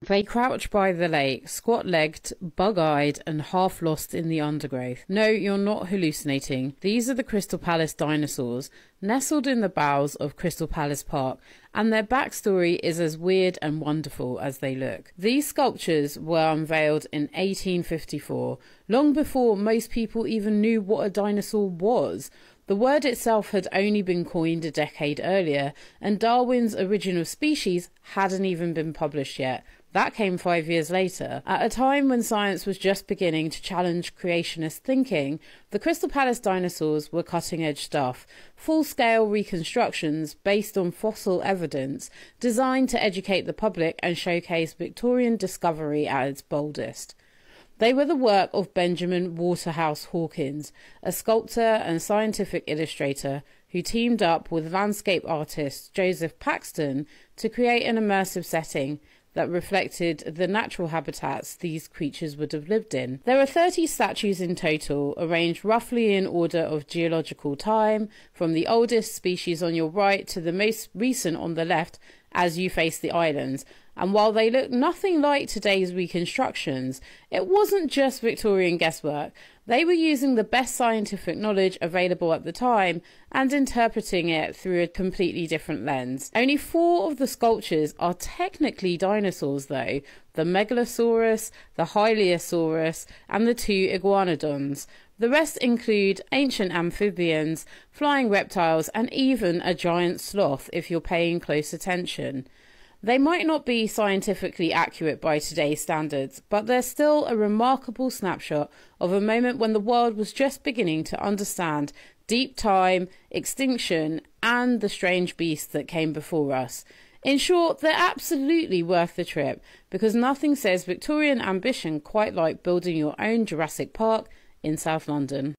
They crouch by the lake, squat legged, bug eyed, and half lost in the undergrowth. No, you're not hallucinating. These are the Crystal Palace dinosaurs, nestled in the bowels of Crystal Palace Park, and their backstory is as weird and wonderful as they look. These sculptures were unveiled in 1854, long before most people even knew what a dinosaur was. The word itself had only been coined a decade earlier, and Darwin's Origin of Species hadn't even been published yet. That came five years later. At a time when science was just beginning to challenge creationist thinking, the Crystal Palace dinosaurs were cutting edge stuff. Full scale reconstructions based on fossil evidence designed to educate the public and showcase Victorian discovery at its boldest. They were the work of Benjamin Waterhouse Hawkins, a sculptor and scientific illustrator who teamed up with landscape artist Joseph Paxton to create an immersive setting that reflected the natural habitats these creatures would have lived in. There are 30 statues in total, arranged roughly in order of geological time, from the oldest species on your right to the most recent on the left as you face the islands, and while they look nothing like today's reconstructions, it wasn't just Victorian guesswork. They were using the best scientific knowledge available at the time and interpreting it through a completely different lens. Only four of the sculptures are technically dinosaurs, though the Megalosaurus, the Hylaeosaurus, and the two Iguanodons. The rest include ancient amphibians, flying reptiles, and even a giant sloth if you're paying close attention. They might not be scientifically accurate by today's standards, but they're still a remarkable snapshot of a moment when the world was just beginning to understand deep time, extinction, and the strange beasts that came before us. In short, they're absolutely worth the trip because nothing says Victorian ambition quite like building your own Jurassic Park in South London.